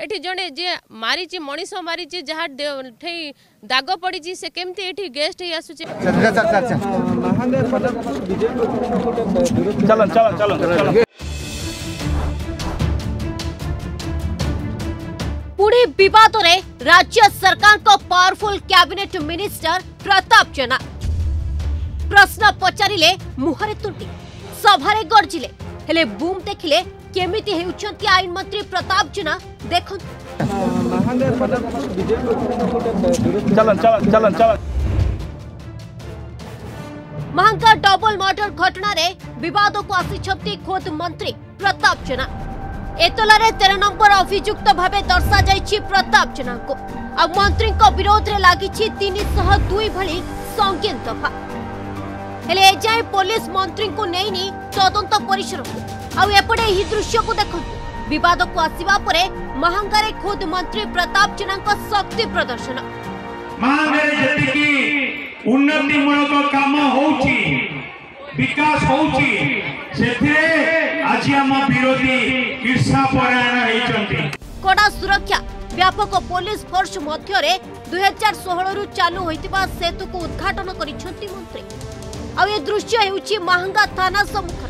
ये जड़े जी मारी मनीष मारी दाग पड़ी से कमी गेस्ट ही बद राज्य सरकार को powerful cabinet minister Pratap Jena प्रश्न पचारे मुहरे तुंटी सभार गर्जिले बुम देखिले କେମିତି ହେଉଛନ୍ତି ଆଇନ ମନ୍ତ୍ରୀ ପ୍ରତାପ ଜେନା ଦେଖନ୍ତୁ ମହାଙ୍କର ଡବଲ ମର୍ଡର ଘଟଣାରେ ବିବାଦକୁ ଆସିଛନ୍ତି ଖୋଦ୍ ମନ୍ତ୍ରୀ ପ୍ରତାପ ଜେନା ଏତଲାରେ ତେର ନମ୍ବର ଅଭିଯୁକ୍ତ ଭାବେ ଦର୍ଶାଯାଇଛି ପ୍ରତାପ ଜେନାଙ୍କୁ ଆଉ ମନ୍ତ୍ରୀଙ୍କ ବିରୋଧରେ ଲାଗିଛି ତିନିଶହ ଦୁଇ ଭଳି ସଂଜ୍ଞା ଦଫା ହେଲେ ଏଯାଏଁ ପୋଲିସ ମନ୍ତ୍ରୀଙ୍କୁ ନେଇନି ତଦନ୍ତ ପରିସରକୁ आपटे यह दृश्य को देखते बद को आसवा महांगारे खुद मंत्री प्रताप जेना शक्ति प्रदर्शन উন্নতিমূলক কাম হচ্ছে বিকাশ হচ্ছে সেথিরে আজি আম বিরোধী ঈর্ষাপরায়ণ হয়েছেন কড়া সুরক্ষা ব্যাপক পুলিশ ফোর্স মধ্যে দুই হাজার ষোহরু চালু হয়েছে সেতুকু উদ্ঘাটন করেছেন মন্ত্রী আউ এ দৃশ্য হচ্ছে মাহঙ্গা থানা সম্মুখে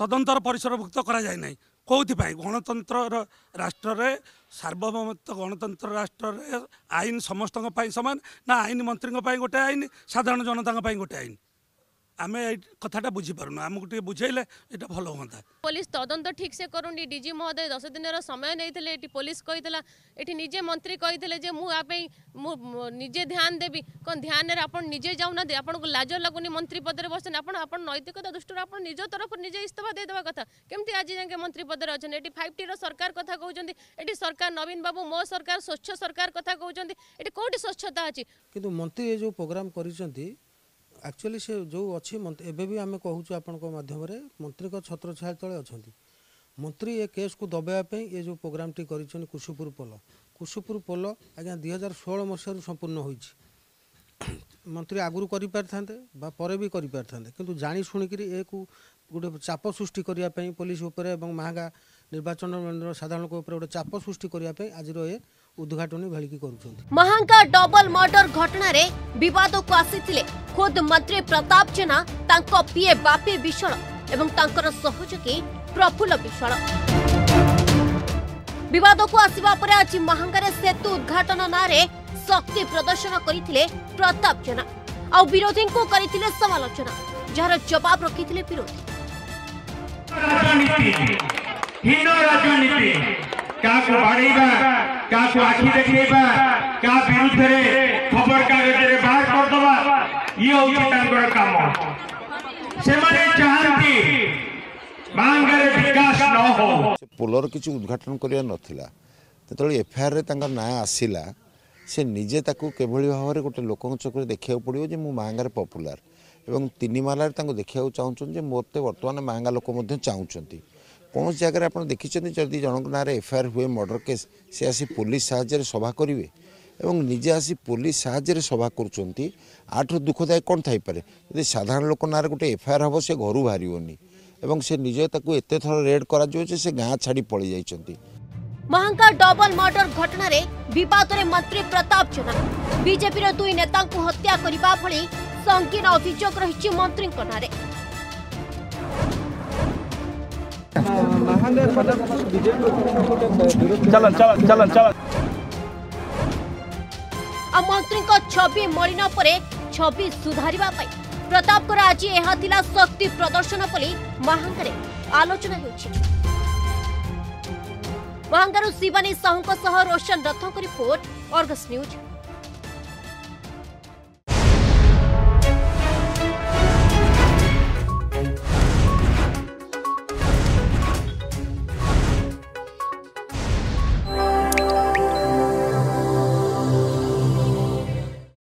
ତଦନ୍ତର ପରିସରଭୁକ୍ତ କରାଯାଏ ନାହିଁ କେଉଁଥିପାଇଁ ଗଣତନ୍ତ୍ର ରାଷ୍ଟ୍ରରେ ସାର୍ବଭୌମତ୍ୱ ଗଣତନ୍ତ୍ର ରାଷ୍ଟ୍ରରେ ଆଇନ ସମସ୍ତଙ୍କ ପାଇଁ ସମାନ ନା ଆଇନ ମନ୍ତ୍ରୀଙ୍କ ପାଇଁ ଗୋଟେ ଆଇନ ସାଧାରଣ ଜନତାଙ୍କ ପାଇଁ ଗୋଟେ ଆଇନ আমি এই কথাটা বুঝিপারুনু আমাকে টিকে বুঝাইলে এটা ভালো হতা পুলিশ তদন্ত ঠিক সে করুনি ডিজি মহোদয় দশ দিনের সময় নিয়েছিল এটি পুলিশ কইলা এটি নিজে মন্ত্রী কইলে যে মু আপনি মু নিজে ধ্যান দেবি কোন ধ্যানের আপনার নিজে যাও না আপনার লাজ লাগুনি মন্ত্রী পদরে বসছেন আপনার আপনার নৈতিকতা দৃষ্টি আপনার নিজ তরফ নিজে ইস্তফা দিয়ে দেওয়া কথা কেমতি আজ যাকে মন্ত্রী পদরে অনেক এটি ফাইভ টির সরকার কথা কৌন এটি সরকার নবীন বাবু মো সরকার স্বচ্ছ সরকার কথা কৌন এটি কোটি স্বচ্ছতা আছে কিন্তু মন্ত্রী এই যে প্রোগ্রাম করেছেন ଆକ୍ଚୁଆଲି ସେ ଯେଉଁ ଅଛି ଏବେ ବି ଆମେ କହୁଛୁ ଆପଣଙ୍କ ମାଧ୍ୟମରେ ମନ୍ତ୍ରୀଙ୍କ ଛତ୍ରଛାୟା ତଳେ ଅଛନ୍ତି ମନ୍ତ୍ରୀ ଏ କେସ୍କୁ ଦବାଇବା ପାଇଁ ଏ ଯେଉଁ ପ୍ରୋଗ୍ରାମଟି କରିଛନ୍ତି କୁସୁପୁର ପୋଲ କୁସୁପୁର ପୋଲ ଆଜ୍ଞା ଦୁଇ ହଜାର ଷୋହଳ ମସିହାରୁ ସମ୍ପୂର୍ଣ୍ଣ ହୋଇଛି ମନ୍ତ୍ରୀ ଆଗରୁ କରିପାରିଥାନ୍ତେ ବା ପରେ ବି କରିପାରିଥାନ୍ତେ କିନ୍ତୁ ଜାଣି ଶୁଣିକିରି ଏକୁ ଗୋଟେ ଚାପ ସୃଷ୍ଟି କରିବା ପାଇଁ ପୋଲିସ ଉପରେ ଏବଂ ମହାଗା ନିର୍ବାଚନ ମଣ୍ଡଳ ସାଧାରଣ ଲୋକ ଉପରେ ଗୋଟେ ଚାପ ସୃଷ୍ଟି କରିବା ପାଇଁ ଆଜିର ଏ उद्घाटन महांगा डबल मर्डर घटन बद को आसी खुद मंत्री प्रताप जेना पीए बापी विशाल और सहयोगी प्रफुल्ल विशाल बद को आसवा पर आज महांगे सेतु उद्घाटन ना शक्ति प्रदर्शन करते प्रताप जेना आरोधी को करते समालोचना जार जवाब रखी विरोध राजनीति কাহাকে আখি দেখেবা কাহা বিরুদ্ধে খবর কাগজরে বাহার করদবা ইয়ে হচ্ছে তাঙ্কর কাম সেমানে চাহান্তি বাঙ্গারে বিকাশ ন হো ପୋଲର କିଛି ଉଦ୍ଘାଟନ କରିବା ନଥିଲା ଯେତେବେଳେ ଏଫଆଇଆର୍ରେ ତାଙ୍କ ନାଁ ଆସିଲା ସେ ନିଜେ ତାକୁ କିଭଳି ଭାବରେ ଗୋଟେ ଲୋକଙ୍କ ଚୋଖରେ ଦେଖିବାକୁ ପଡ଼ିବ ଯେ ମୁଁ ମାହାଙ୍ଗାରେ ପପୁଲାର ଏବଂ ତିନି ମାଲାରେ ତାଙ୍କୁ ଦେଖିବାକୁ ଚାହୁଁଛନ୍ତି ଯେ ମୋତେ ବର୍ତ୍ତମାନ ମାହାଙ୍ଗା ଲୋକ ମଧ୍ୟ ଚାହୁଁଛନ୍ତି କୌଣସି ଜାଗାରେ ଆପଣ ଦେଖିଛନ୍ତି ଯଦି ଜଣଙ୍କ ନାଁରେ ଏଫଆଇଆର୍ ହୁଏ ମର୍ଡ଼ର କେସ୍ ସେ ଆସି ପୋଲିସ ସାହାଯ୍ୟରେ ସଭା କରିବେ ଏବଂ ନିଜେ ଆସି ପୋଲିସ ସାହାଯ୍ୟରେ ସଭା କରୁଛନ୍ତି ଆଠରୁ ଦୁଃଖଦାୟୀ କ'ଣ ଥାଇପାରେ ଯଦି ସାଧାରଣ ଲୋକ ନାଁରେ ଗୋଟେ ଏଫଆଇଆର୍ ହେବ ସେ ଘରୁ ବାହାରିବନି ଏବଂ ସେ ନିଜ ତାକୁ ଏତେ ଥର ରେଡ୍ କରାଯାଉଛି ସେ ଗାଁ ଛାଡ଼ି ପଳେଇ ଯାଇଛନ୍ତି ମହାଙ୍କା ଡବଲ ମର୍ଡର ଘଟଣାରେ ବିବାଦରେ ମନ୍ତ୍ରୀ ପ୍ରତାପ ଜେନା ବିଜେପିର ଦୁଇ ନେତାଙ୍କୁ ହତ୍ୟା କରିବା ଭଳି ସଙ୍ଗୀନ ଅଭିଯୋଗ ରହିଛି ମନ୍ତ୍ରୀଙ୍କ ନାଁରେ ମନ୍ତ୍ରୀଙ୍କ ଛବି ମଳିନ ପରେ ଛବି ସୁଧାରିବା ପାଇଁ ପ୍ରତାପଙ୍କର ଆଜି ଏହା ଥିଲା ଶକ୍ତି ପ୍ରଦର୍ଶନ ବୋଲି ମହାଙ୍ଗାରେ ଆଲୋଚନା ହେଉଛି ମହାଙ୍ଗାରୁ ଶିବାନୀ ସାହୁଙ୍କ ସହ ରୋଶନ ରଥଙ୍କ ରିପୋର୍ଟ ଅର୍ଗସ୍ ନ୍ୟୁଜ୍